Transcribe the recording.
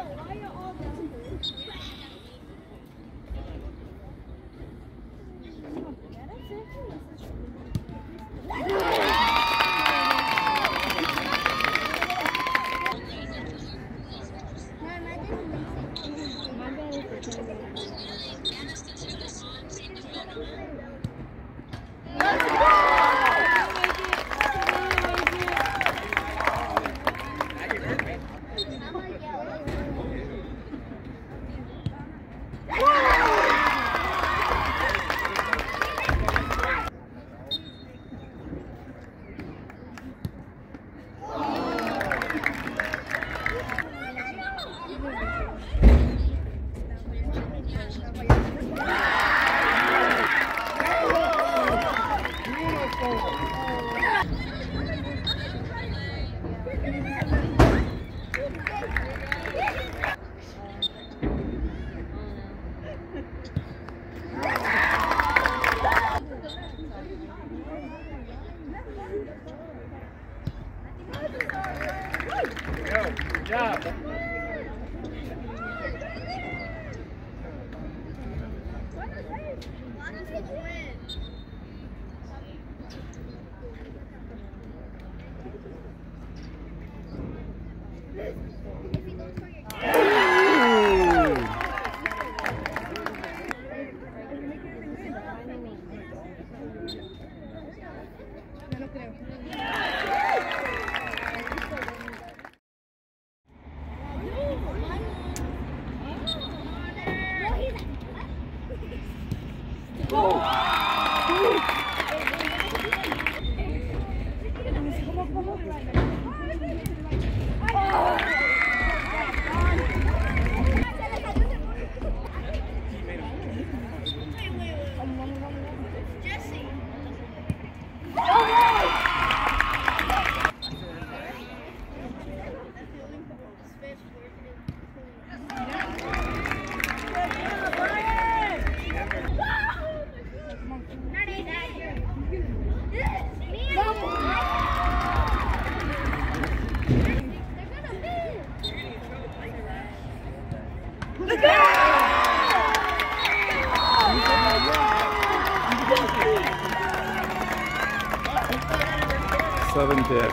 Thank you. Go. Good job. Thank you. Oh! Seven dead.